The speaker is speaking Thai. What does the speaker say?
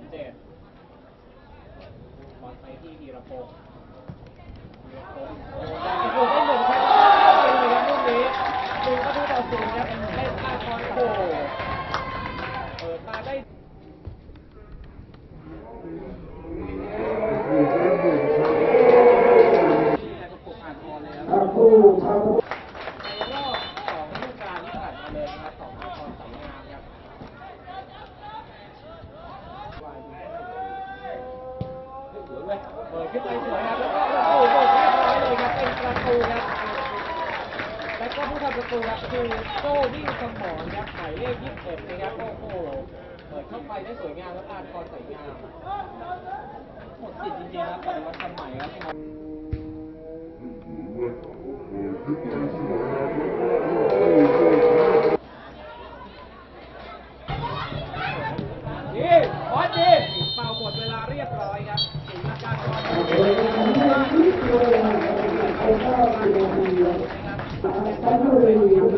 มเจตบอลไปที่วีรพงศ์วีรพงศ์โอ้ได้ลูกได้หนึ่งครับเป็นเลยครับลูกนี้หนึ่งประตูต่อศูนครับเล่นมาคอนโกเปิดมาได้ผู้ทำ ปิดขึ้นไปสวยครับแล้วก็โอ้โหเรียบร้อยเลยครับเป็นประตูครับ แล้วก็ผู้ทำประตูครับคือโก้ที่สมรครับหมายเลข21นะครับโอ้โหเปิดเข้าไปได้สวยงามแล้วการ์คอนสวยงามหมดสิทธิ์จริงๆครับแต่ว่าสมัยครับนี่บอ ที่